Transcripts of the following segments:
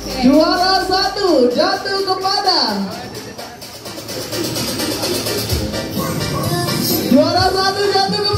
Juara satu jatuh kepada Juara satu jatuh kepada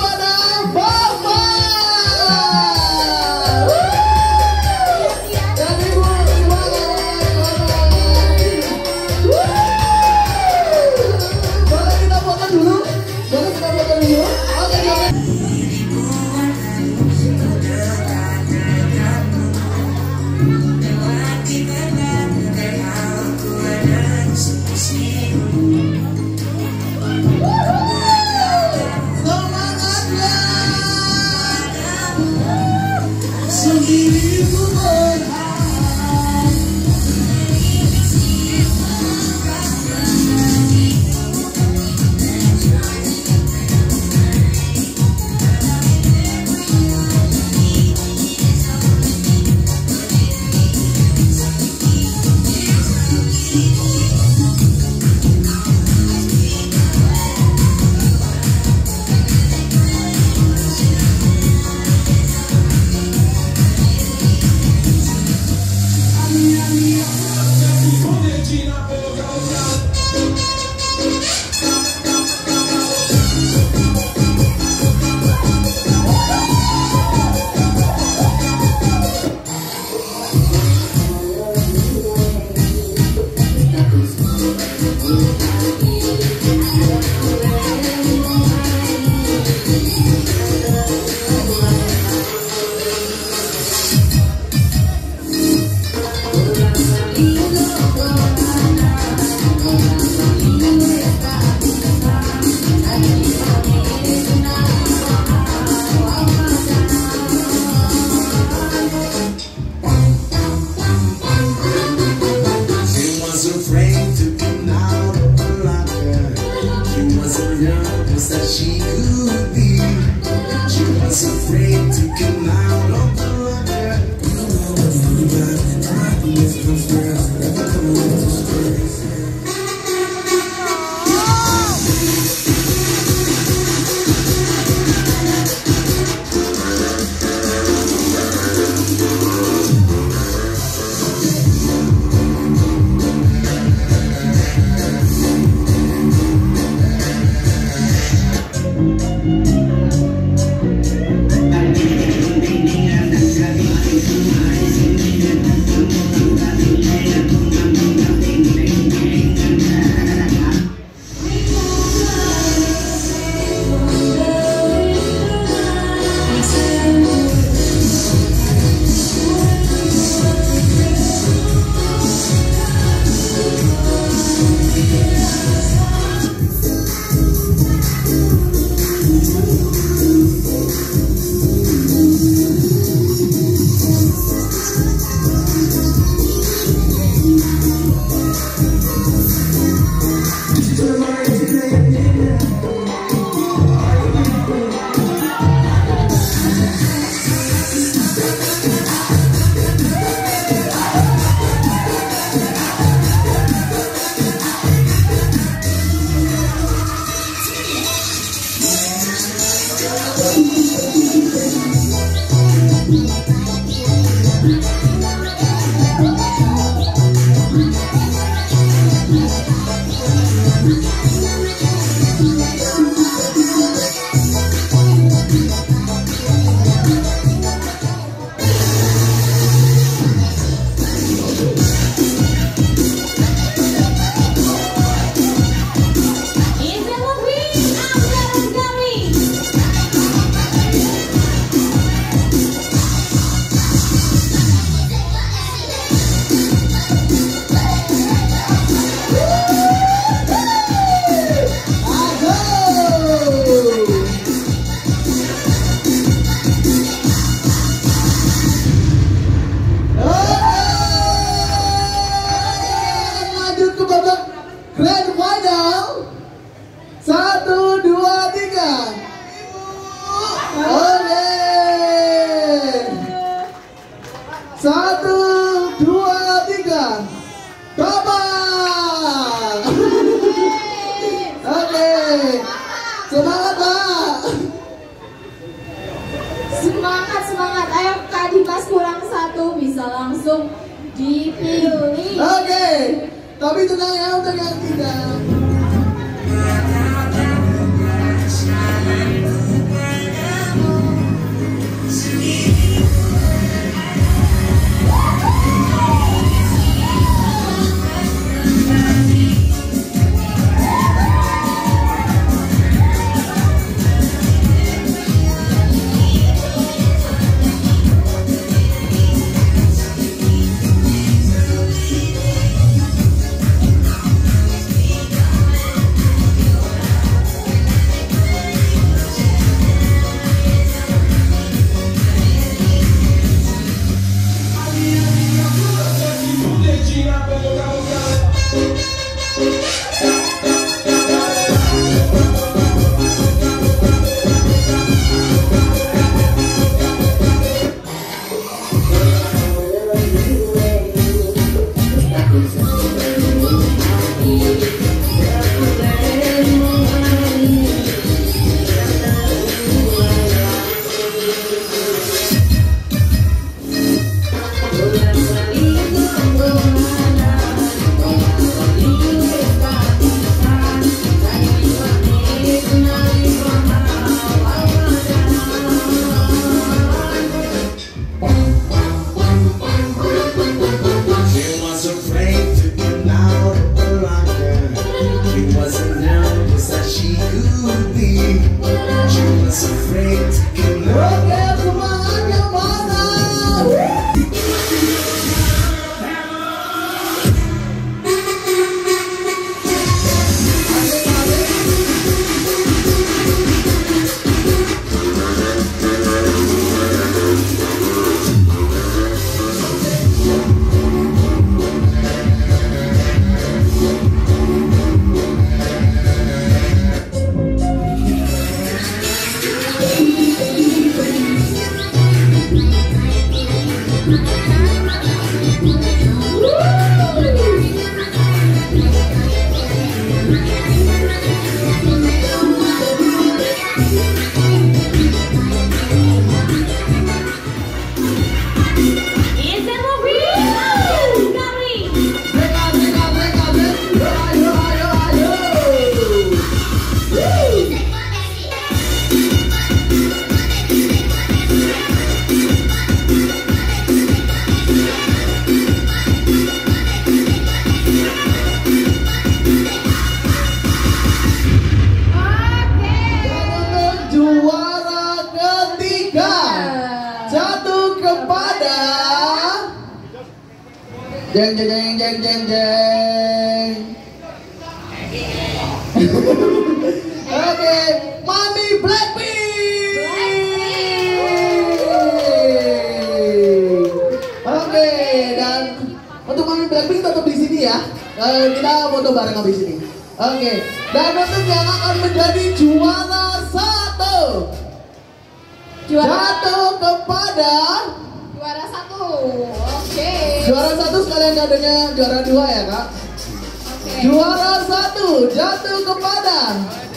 tiga. Oke. Satu, dua, tiga. Babak. Oke. Semangat, Pak. Semangat semangat, ayo Kak Dimas kurang satu bisa langsung Dipilih. Oke, tapi tenang ya untuk yang tidak. Jeng jeng jeng jeng jeng jeng Oke, Mami Blackpink. Oke, dan untuk Mami Blackpink tetap di sini ya. Eh, kita foto bareng habis ini. Oke, dan untuk yang akan menjadi juara satu Juara jatuh kepada juara satu. Oke. juara satu sekalian kadangnya juara dua ya kak. Oke. Juara satu jatuh kepada Juara satu jatuh kepada